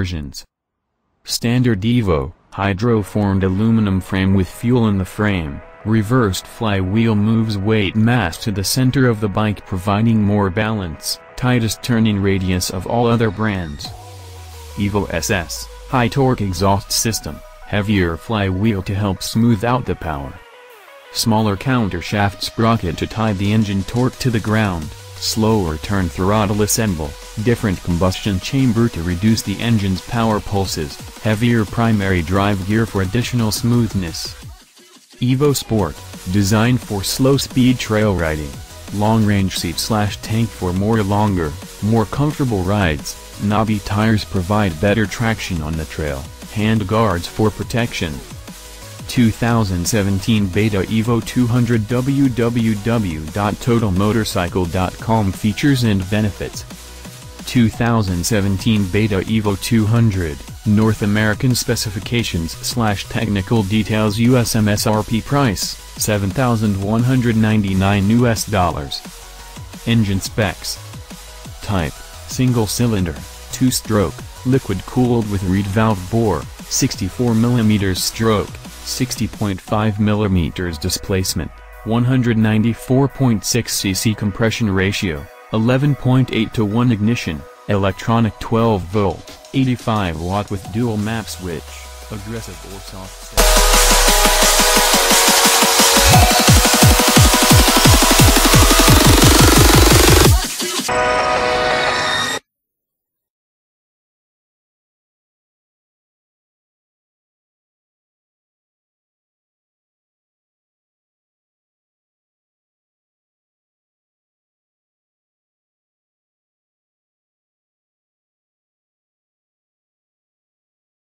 versions. Standard Evo, hydroformed aluminum frame with fuel in the frame, reversed flywheel moves weight mass to the center of the bike providing more balance, tightest turning radius of all other brands. Evo SS, high torque exhaust system, heavier flywheel to help smooth out the power. Smaller countershaft sprocket to tie the engine torque to the ground, slower turn throttle assemble, different combustion chamber to reduce the engine's power pulses, heavier primary drive gear for additional smoothness. Evo Sport, designed for slow-speed trail riding, long-range seat slash tank for more longer, more comfortable rides, knobby tires provide better traction on the trail, hand guards for protection. 2017 Beta Evo 200 www.totalmotorcycle.com Features and benefits 2017 Beta Evo 200, North American specifications slash technical details US MSRP price, 7,199 US dollars. Engine specs Type, single cylinder, two-stroke, liquid-cooled with reed valve bore, 64 mm stroke, 60.5 mm displacement, 194.6 cc compression ratio, 11.8 to 1 ignition, electronic 12 volt, 85 watt with dual map switch, aggressive or soft.